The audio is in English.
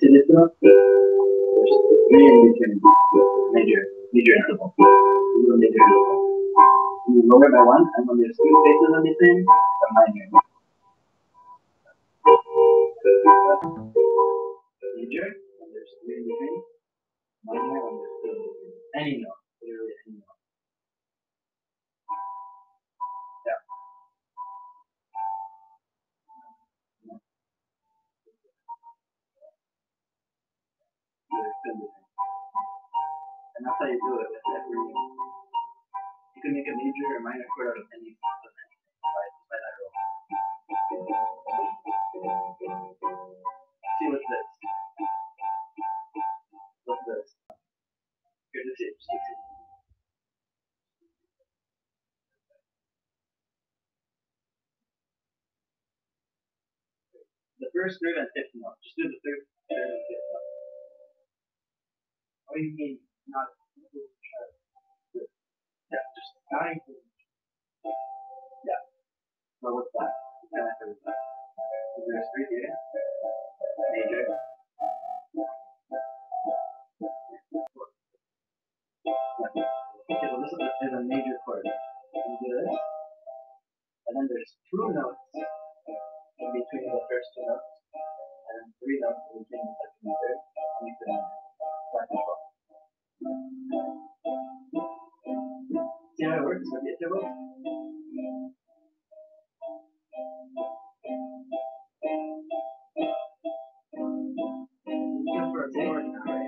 this there's three in between major, major interval. Little major interval. Lower by one, and when there's two spaces in between, the minor. Major, when there's three in between. Minor, when there's two. Any note, literally any note. That's how you do it with every. You can make a major or minor chord out of any of anything by, rule. See what's this? What's this? Here's the tips. The first, third, and fifth note. Just do the third, third, and fifth note. What do you mean? Not. Yeah, just nine. Yeah. So what's that? Yeah, that's what it's that. So there's here. Major. Okay, so this is a, is a major chord. You do this. And then there's two notes in between the first two notes. And three notes in between the second and third. And you can back and forth. See how it works? Have you ever? Good for a board now, right?